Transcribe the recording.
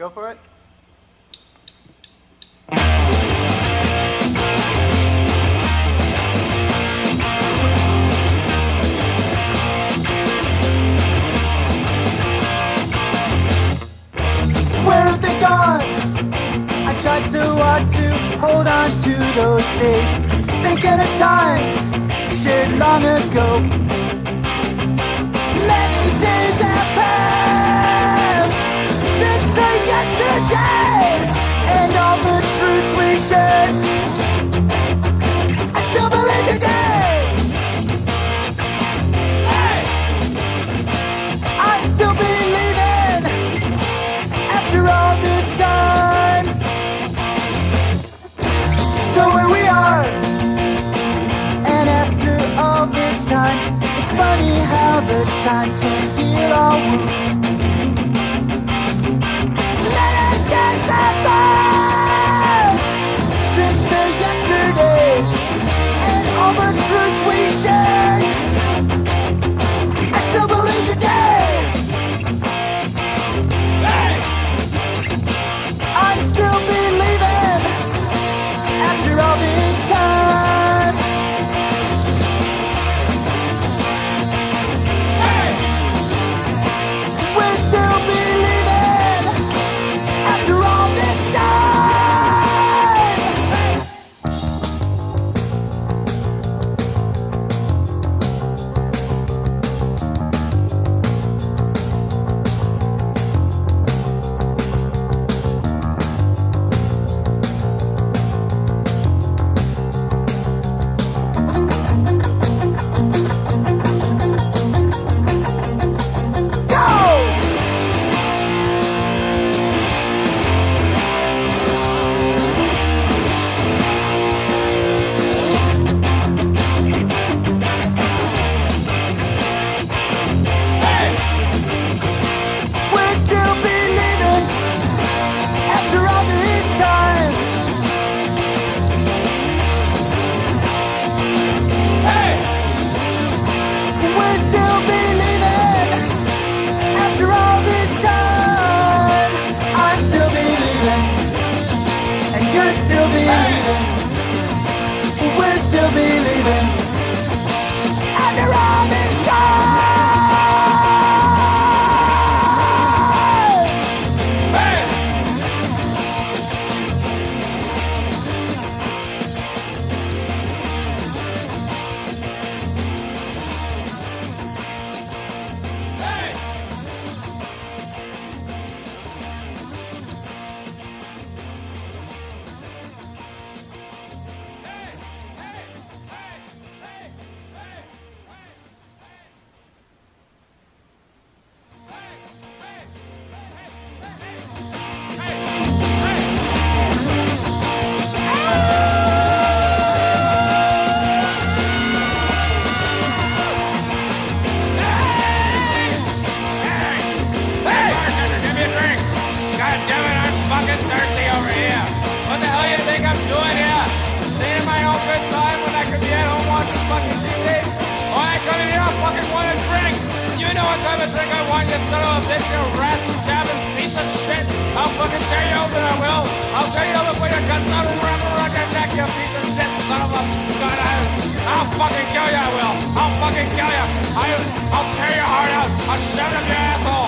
Go for it. Where have they gone? I tried so hard to hold on to those days. Thinking of times shared long ago. Believing, and drink I want, you son of a bitch, you rat stabbing piece of shit! I'll fucking tear you open, I will! I'll tear you open for your guts out around around your neck, you piece of shit, son of a! I, I'll fucking kill you, I will! I'll fucking kill you! I, I'll tear your heart out! I'll shove it up your asshole!